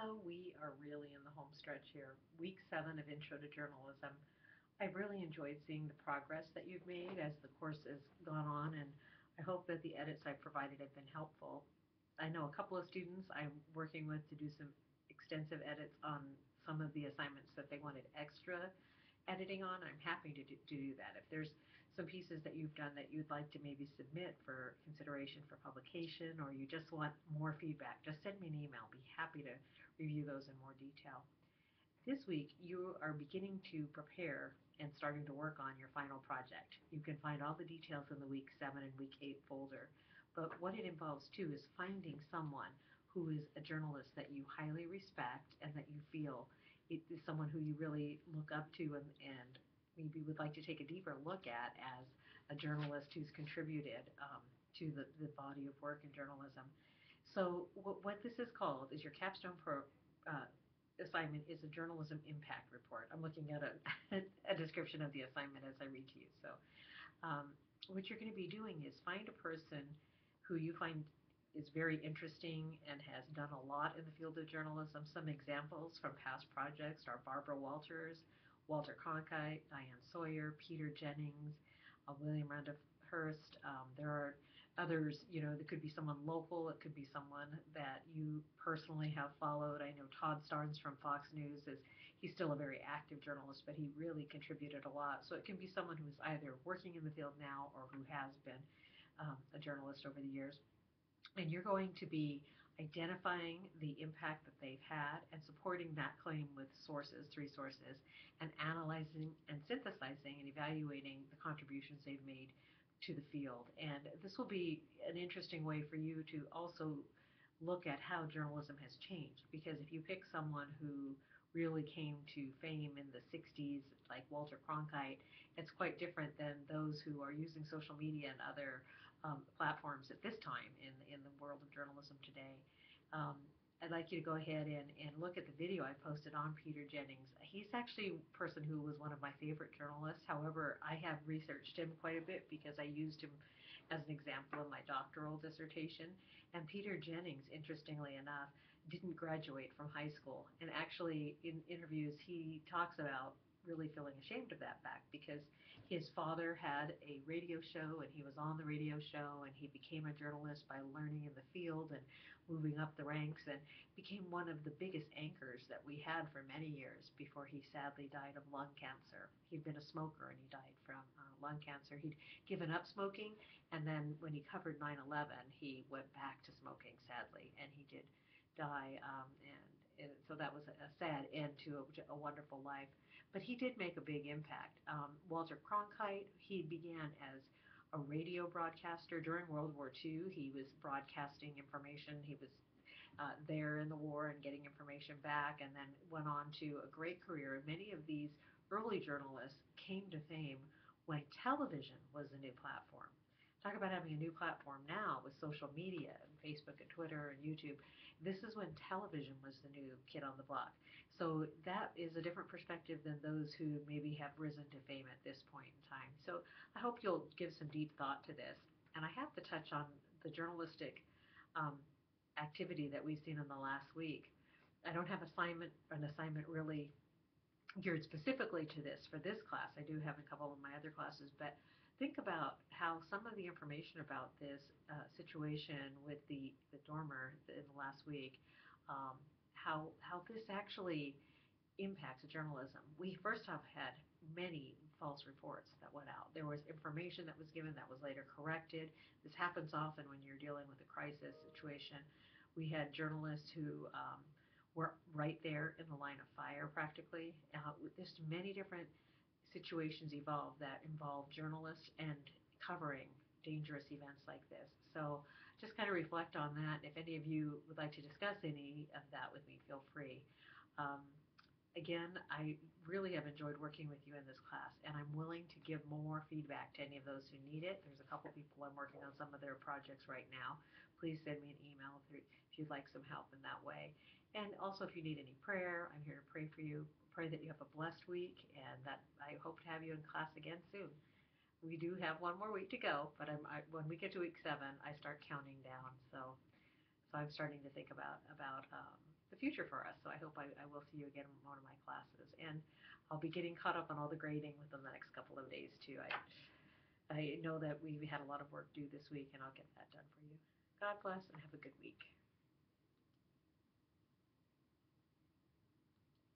We are really in the home stretch here. Week seven of Intro to Journalism. I've really enjoyed seeing the progress that you've made as the course has gone on, and I hope that the edits I've provided have been helpful. I know a couple of students I'm working with to do some extensive edits on some of the assignments that they wanted extra editing on. I'm happy to do that. If there's some pieces that you've done that you'd like to maybe submit for consideration for publication or you just want more feedback, just send me an email. I'll be happy to review those in more detail. This week, you are beginning to prepare and starting to work on your final project. You can find all the details in the week 7 and week 8 folder. But what it involves too is finding someone who is a journalist that you highly respect and that you feel is someone who you really look up to and, and maybe would like to take a deeper look at as a journalist who's contributed um, to the, the body of work in journalism. So what, what this is called is your capstone pro, uh, assignment is a journalism impact report. I'm looking at a, a description of the assignment as I read to you. So um, what you're going to be doing is find a person who you find is very interesting and has done a lot in the field of journalism. Some examples from past projects are Barbara Walters, Walter Cronkite, Diane Sawyer, Peter Jennings, uh, William Randolph Hearst. Um, there are others, you know, it could be someone local, it could be someone that you personally have followed. I know Todd Starnes from Fox News is he's still a very active journalist, but he really contributed a lot. So it can be someone who is either working in the field now or who has been um, a journalist over the years. And you're going to be identifying the impact that they've had and supporting that claim with sources, three sources, and analyzing and synthesizing and evaluating the contributions they've made to the field. And this will be an interesting way for you to also look at how journalism has changed. Because if you pick someone who really came to fame in the 60s, like Walter Cronkite, it's quite different than those who are using social media and other um, platforms at this time in, in the world of journalism today. Um, I'd like you to go ahead and, and look at the video I posted on Peter Jennings. He's actually a person who was one of my favorite journalists. However, I have researched him quite a bit because I used him as an example in my doctoral dissertation. And Peter Jennings, interestingly enough, didn't graduate from high school. And actually, in interviews, he talks about really feeling ashamed of that fact because his father had a radio show and he was on the radio show and he became a journalist by learning in the field and moving up the ranks and became one of the biggest anchors that we had for many years before he sadly died of lung cancer. He'd been a smoker and he died from uh, lung cancer. He'd given up smoking and then when he covered 9/11 he went back to smoking sadly and he did die um, and so that was a, sad end to a, a, wonderful life. But he did make a big impact. Um, Walter Cronkite, he began as a radio broadcaster during World War II. He was broadcasting information. He was uh, there in the war and getting information back, and then went on to a great career. Many of these early journalists came to fame when television was the new platform. Talk about having a new platform now with social media and Facebook and Twitter and YouTube. This is when television was the new kid on the block. So that is a different perspective than those who maybe have risen to fame at this point in time. So I hope you'll give some deep thought to this. And I have to touch on the journalistic um, activity that we've seen in the last week. I don't have assignment an assignment really geared specifically to this for this class. I do have a couple of my other classes, but think about how some of the information about this uh, situation with the, the Dorner in the last week, um, how, how this actually impacts journalism. We first off had many false reports that went out. There was information that was given that was later corrected. This happens often when you're dealing with a crisis situation. We had journalists who um, were right there in the line of fire practically. Uh, there's many different situations evolve that involve journalists and covering dangerous events like this. So just kind of reflect on that. If any of you would like to discuss any of that with me, feel free. Um, again, I really have enjoyed working with you in this class, and I'm willing to give more feedback to any of those who need it. There's a couple people I'm working on some of their projects right now. Please send me an email if you'd like some help in that way. And also, if you need any prayer, I'm here to pray for you pray that you have a blessed week and that I hope to have you in class again soon. We do have one more week to go, but I'm, I, when we get to week seven, I start counting down. So, So I'm starting to think about about um, the future for us. So I hope I, I will see you again in one of my classes, and I'll be getting caught up on all the grading within the next couple of days too. I I know that we had a lot of work due this week, and I'll get that done for you. God bless and have a good week.